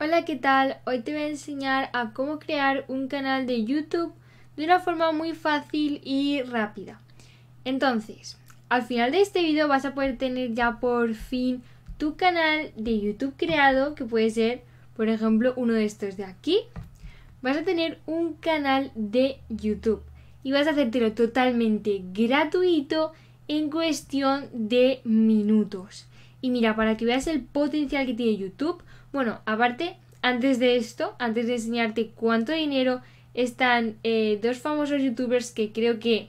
Hola, ¿qué tal? Hoy te voy a enseñar a cómo crear un canal de YouTube de una forma muy fácil y rápida. Entonces, al final de este vídeo vas a poder tener ya por fin tu canal de YouTube creado, que puede ser, por ejemplo, uno de estos de aquí. Vas a tener un canal de YouTube y vas a hacértelo totalmente gratuito en cuestión de minutos. Y mira, para que veas el potencial que tiene YouTube, bueno, aparte, antes de esto, antes de enseñarte cuánto dinero están eh, dos famosos youtubers que creo que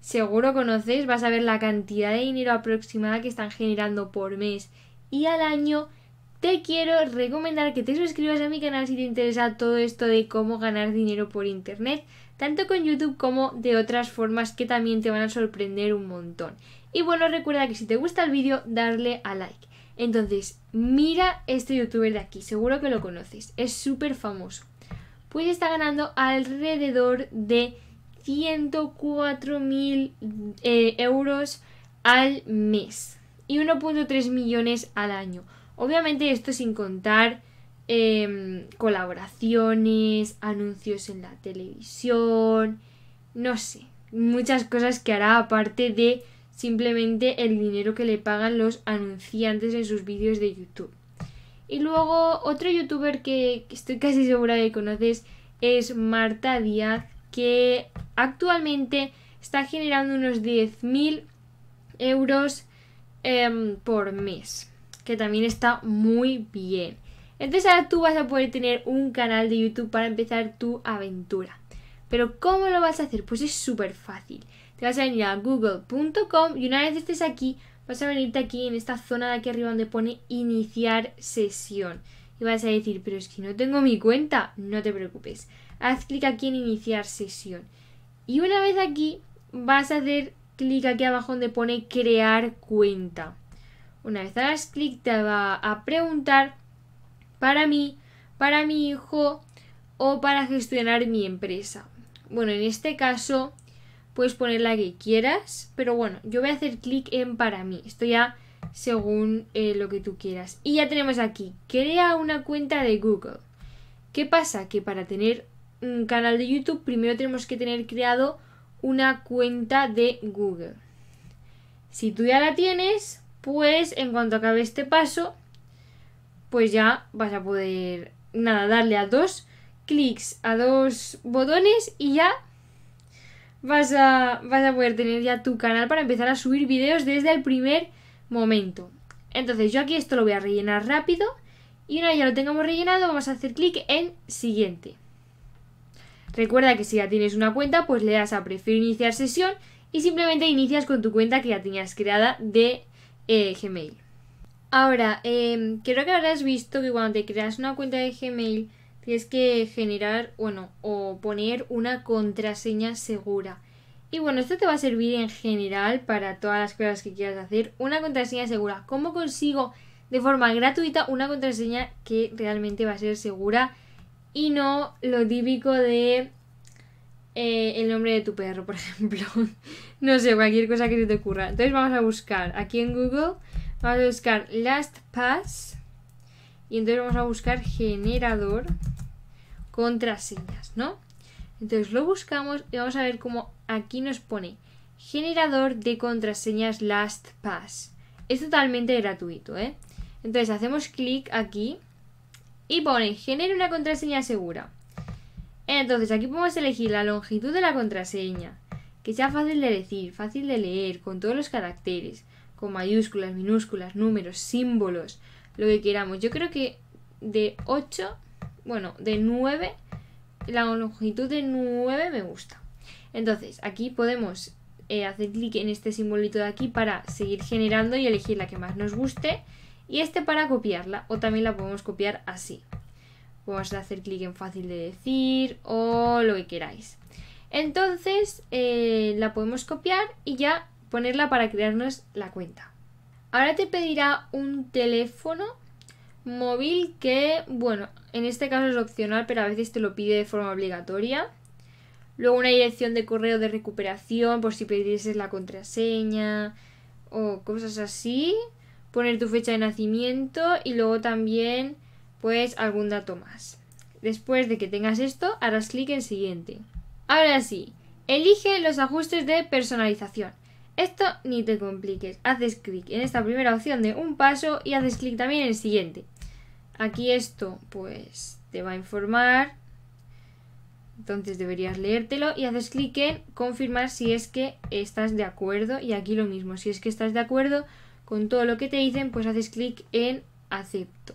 seguro conoces, vas a ver la cantidad de dinero aproximada que están generando por mes y al año. Te quiero recomendar que te suscribas a mi canal si te interesa todo esto de cómo ganar dinero por internet, tanto con YouTube como de otras formas que también te van a sorprender un montón. Y bueno, recuerda que si te gusta el vídeo, darle a like. Entonces, mira este youtuber de aquí, seguro que lo conoces, es súper famoso. Pues está ganando alrededor de 104.000 eh, euros al mes y 1.3 millones al año. Obviamente esto sin contar em, colaboraciones, anuncios en la televisión, no sé, muchas cosas que hará aparte de simplemente el dinero que le pagan los anunciantes en sus vídeos de YouTube. Y luego otro youtuber que estoy casi segura de que conoces es Marta Díaz, que actualmente está generando unos 10.000 euros em, por mes, que también está muy bien. Entonces ahora tú vas a poder tener un canal de YouTube para empezar tu aventura. Pero ¿cómo lo vas a hacer? Pues es súper fácil te vas a venir a google.com y una vez estés aquí, vas a venirte aquí en esta zona de aquí arriba donde pone iniciar sesión. Y vas a decir, pero es que no tengo mi cuenta. No te preocupes. Haz clic aquí en iniciar sesión. Y una vez aquí, vas a hacer clic aquí abajo donde pone crear cuenta. Una vez hagas clic, te va a preguntar para mí, para mi hijo o para gestionar mi empresa. Bueno, en este caso puedes poner la que quieras, pero bueno, yo voy a hacer clic en para mí, esto ya según eh, lo que tú quieras. Y ya tenemos aquí, crea una cuenta de Google. ¿Qué pasa? Que para tener un canal de YouTube primero tenemos que tener creado una cuenta de Google. Si tú ya la tienes, pues en cuanto acabe este paso, pues ya vas a poder, nada, darle a dos clics, a dos botones y ya vas a, vas a poder tener ya tu canal para empezar a subir vídeos desde el primer momento. Entonces yo aquí esto lo voy a rellenar rápido y una vez ya lo tengamos rellenado vamos a hacer clic en siguiente. Recuerda que si ya tienes una cuenta pues le das a prefiero iniciar sesión y simplemente inicias con tu cuenta que ya tenías creada de eh, Gmail. Ahora, eh, creo que habrás visto que cuando te creas una cuenta de Gmail tienes que generar, bueno, o poner una contraseña segura. Y bueno, esto te va a servir en general para todas las cosas que quieras hacer. Una contraseña segura. ¿Cómo consigo de forma gratuita una contraseña que realmente va a ser segura? Y no lo típico de eh, el nombre de tu perro, por ejemplo. no sé, cualquier cosa que se te ocurra. Entonces vamos a buscar aquí en Google, vamos a buscar LastPass y entonces vamos a buscar generador contraseñas, ¿no? Entonces lo buscamos y vamos a ver cómo aquí nos pone generador de contraseñas LastPass. Es totalmente gratuito, ¿eh? Entonces hacemos clic aquí y pone genera una contraseña segura. Entonces aquí podemos elegir la longitud de la contraseña, que sea fácil de decir, fácil de leer, con todos los caracteres, con mayúsculas, minúsculas, números, símbolos, lo que queramos. Yo creo que de 8, bueno, de 9, la longitud de 9 me gusta. Entonces, aquí podemos eh, hacer clic en este simbolito de aquí para seguir generando y elegir la que más nos guste. Y este para copiarla, o también la podemos copiar así. Podemos hacer clic en fácil de decir o lo que queráis. Entonces eh, la podemos copiar y ya ponerla para crearnos la cuenta. Ahora te pedirá un teléfono móvil que, bueno, en este caso es opcional, pero a veces te lo pide de forma obligatoria. Luego una dirección de correo de recuperación por si pidieses la contraseña o cosas así. Poner tu fecha de nacimiento y luego también pues algún dato más. Después de que tengas esto, harás clic en siguiente. Ahora sí, elige los ajustes de personalización. Esto ni te compliques, haces clic en esta primera opción de un paso y haces clic también en el siguiente. Aquí esto pues te va a informar, entonces deberías leértelo y haces clic en confirmar si es que estás de acuerdo y aquí lo mismo, si es que estás de acuerdo con todo lo que te dicen pues haces clic en acepto.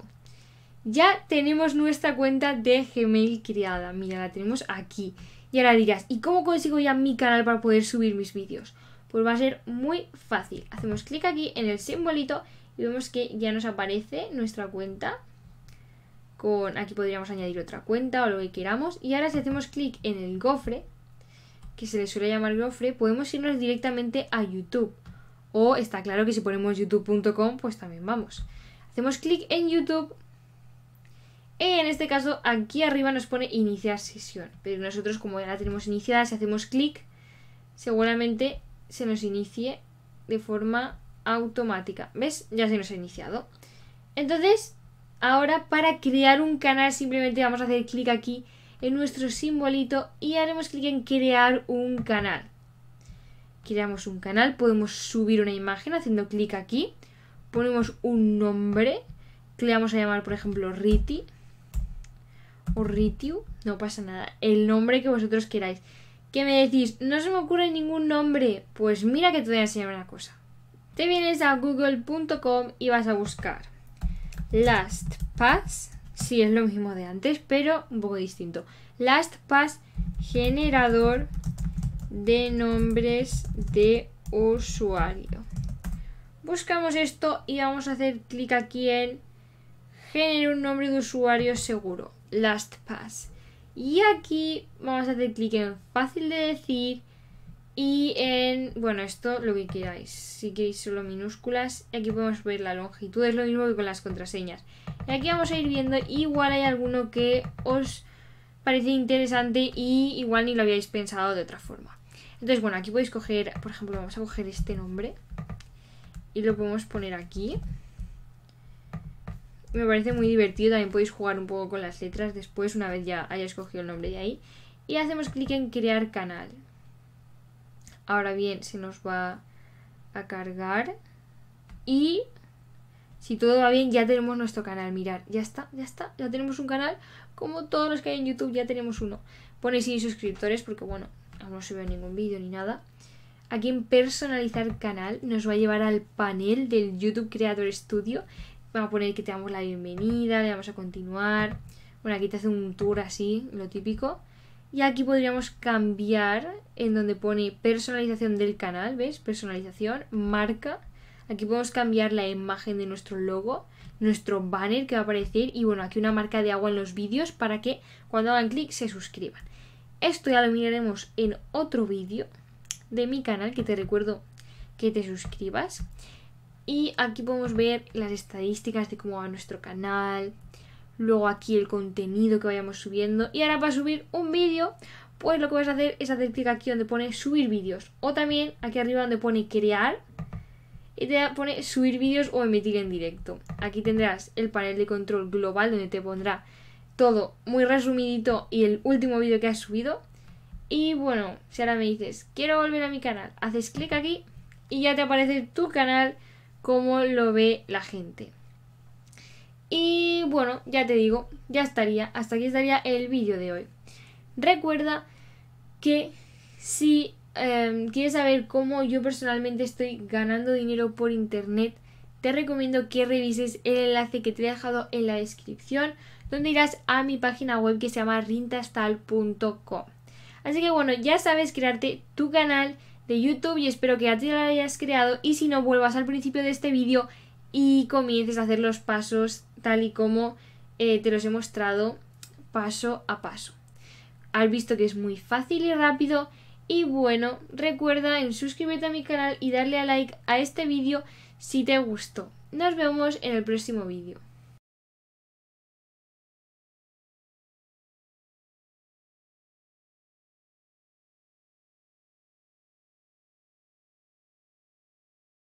Ya tenemos nuestra cuenta de Gmail creada, mira la tenemos aquí. Y ahora dirás, ¿y cómo consigo ya mi canal para poder subir mis vídeos? Pues va a ser muy fácil. Hacemos clic aquí en el simbolito y vemos que ya nos aparece nuestra cuenta. Con, aquí podríamos añadir otra cuenta o lo que queramos. Y ahora si hacemos clic en el gofre, que se le suele llamar gofre, podemos irnos directamente a YouTube. O está claro que si ponemos youtube.com, pues también vamos. Hacemos clic en YouTube. En este caso, aquí arriba nos pone iniciar sesión. Pero nosotros, como ya la tenemos iniciada, si hacemos clic, seguramente se nos inicie de forma automática. ¿Ves? Ya se nos ha iniciado. Entonces, ahora para crear un canal simplemente vamos a hacer clic aquí en nuestro simbolito y haremos clic en crear un canal. Creamos un canal, podemos subir una imagen haciendo clic aquí, ponemos un nombre, le vamos a llamar por ejemplo Riti o Ritiu, no pasa nada, el nombre que vosotros queráis que me decís, no se me ocurre ningún nombre, pues mira que te voy a enseñar una cosa. Te vienes a google.com y vas a buscar LastPass, sí es lo mismo de antes, pero un poco distinto. LastPass generador de nombres de usuario. Buscamos esto y vamos a hacer clic aquí en generar un nombre de usuario seguro, LastPass. Y aquí vamos a hacer clic en fácil de decir y en, bueno, esto lo que queráis. Si queréis solo minúsculas, aquí podemos ver la longitud, es lo mismo que con las contraseñas. Y aquí vamos a ir viendo, igual hay alguno que os parece interesante y igual ni lo habíais pensado de otra forma. Entonces, bueno, aquí podéis coger, por ejemplo, vamos a coger este nombre y lo podemos poner aquí me parece muy divertido. También podéis jugar un poco con las letras después, una vez ya haya escogido el nombre de ahí. Y hacemos clic en crear canal. Ahora bien, se nos va a cargar. Y si todo va bien, ya tenemos nuestro canal. Mirar, ya está, ya está. Ya tenemos un canal. Como todos los que hay en YouTube, ya tenemos uno. Pone sin suscriptores porque, bueno, aún no se ve ningún vídeo ni nada. Aquí en personalizar canal nos va a llevar al panel del YouTube Creator Studio Vamos a poner que te damos la bienvenida, le vamos a continuar. Bueno, aquí te hace un tour así, lo típico. Y aquí podríamos cambiar en donde pone personalización del canal, ¿ves? Personalización, marca. Aquí podemos cambiar la imagen de nuestro logo, nuestro banner que va a aparecer y bueno, aquí una marca de agua en los vídeos para que cuando hagan clic se suscriban. Esto ya lo miraremos en otro vídeo de mi canal que te recuerdo que te suscribas. Y aquí podemos ver las estadísticas de cómo va nuestro canal. Luego aquí el contenido que vayamos subiendo. Y ahora para subir un vídeo, pues lo que vas a hacer es hacer clic aquí donde pone subir vídeos. O también aquí arriba donde pone crear. Y te pone subir vídeos o emitir en directo. Aquí tendrás el panel de control global donde te pondrá todo muy resumidito y el último vídeo que has subido. Y bueno, si ahora me dices, quiero volver a mi canal, haces clic aquí y ya te aparece tu canal cómo lo ve la gente. Y bueno, ya te digo, ya estaría, hasta aquí estaría el vídeo de hoy. Recuerda que si em, quieres saber cómo yo personalmente estoy ganando dinero por internet, te recomiendo que revises el enlace que te he dejado en la descripción, donde irás a mi página web que se llama rintastal.com. Así que bueno, ya sabes crearte tu canal de YouTube y espero que ya te lo hayas creado y si no vuelvas al principio de este vídeo y comiences a hacer los pasos tal y como eh, te los he mostrado paso a paso. Has visto que es muy fácil y rápido y bueno, recuerda en suscribirte a mi canal y darle a like a este vídeo si te gustó. Nos vemos en el próximo vídeo.